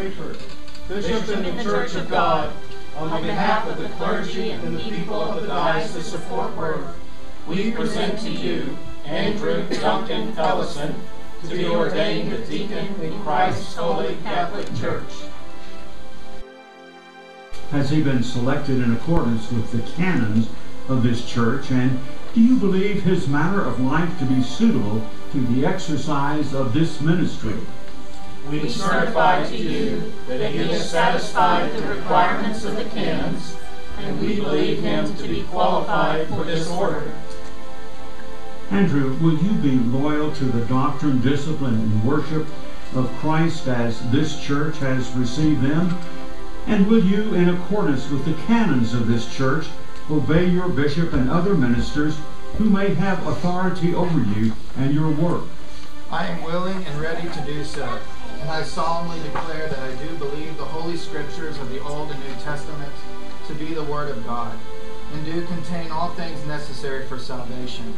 Rayford, Bishop in the Church of God, on behalf of the clergy and the people of the Diocese of Fort Worth, we present to you Andrew Duncan Ellison to be ordained a deacon in Christ's Holy Catholic Church. Has he been selected in accordance with the canons of this church? And do you believe his manner of life to be suitable to the exercise of this ministry? We certify to you that he has satisfied the requirements of the canons, and we believe him to be qualified for this order. Andrew, will you be loyal to the doctrine, discipline, and worship of Christ as this church has received them? And will you, in accordance with the canons of this church, obey your bishop and other ministers who may have authority over you and your work? I am willing and ready to do so, and I solemnly declare that I do believe the Holy Scriptures of the Old and New Testament to be the Word of God, and do contain all things necessary for salvation.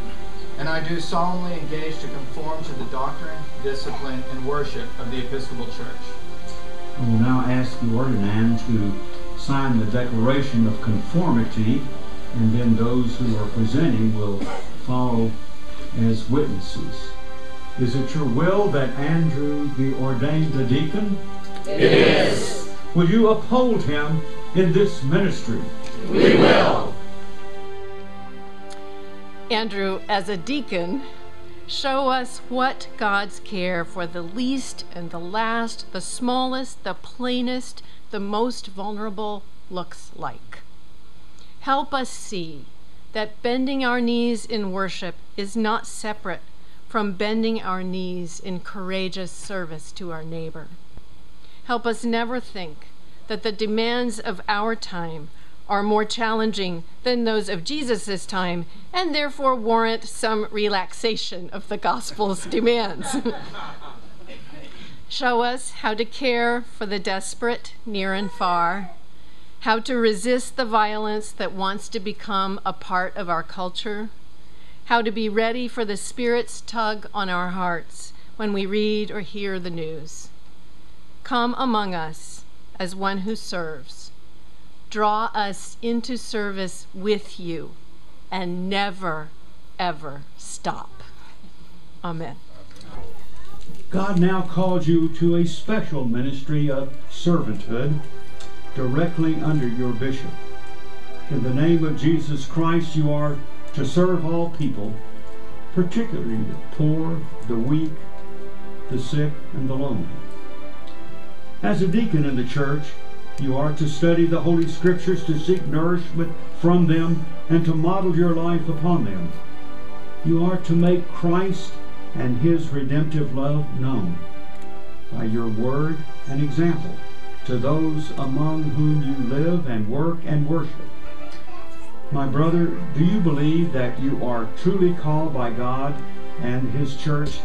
And I do solemnly engage to conform to the doctrine, discipline, and worship of the Episcopal Church. I will now ask the ordinand to sign the declaration of conformity, and then those who are presenting will follow as witnesses. Is it your will that Andrew be ordained a deacon? It is. Will you uphold him in this ministry? We will. Andrew, as a deacon, show us what God's care for the least and the last, the smallest, the plainest, the most vulnerable looks like. Help us see that bending our knees in worship is not separate from bending our knees in courageous service to our neighbor. Help us never think that the demands of our time are more challenging than those of Jesus' time and therefore warrant some relaxation of the gospel's demands. Show us how to care for the desperate near and far, how to resist the violence that wants to become a part of our culture, how to be ready for the Spirit's tug on our hearts when we read or hear the news. Come among us as one who serves draw us into service with you and never, ever stop. Amen. God now calls you to a special ministry of servanthood directly under your bishop. In the name of Jesus Christ, you are to serve all people, particularly the poor, the weak, the sick, and the lonely. As a deacon in the church, you are to study the Holy Scriptures to seek nourishment from them and to model your life upon them. You are to make Christ and His redemptive love known by your word and example to those among whom you live and work and worship. My brother, do you believe that you are truly called by God and His church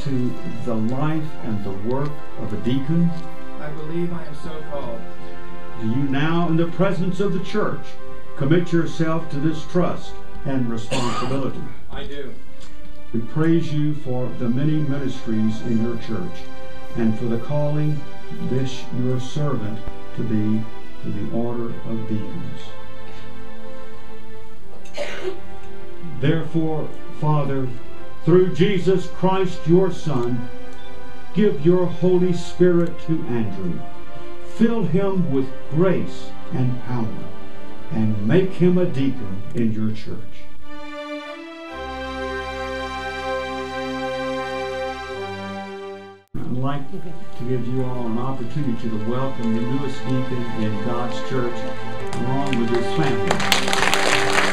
to the life and the work of a deacon? I believe I am so called. Do you now, in the presence of the church, commit yourself to this trust and responsibility? I do. We praise you for the many ministries in your church and for the calling this your servant to be to the order of deacons. Therefore, Father, through Jesus Christ your Son, give your Holy Spirit to Andrew. Fill him with grace and power, and make him a deacon in your church. I'd like to give you all an opportunity to welcome the newest deacon in God's church along with his family.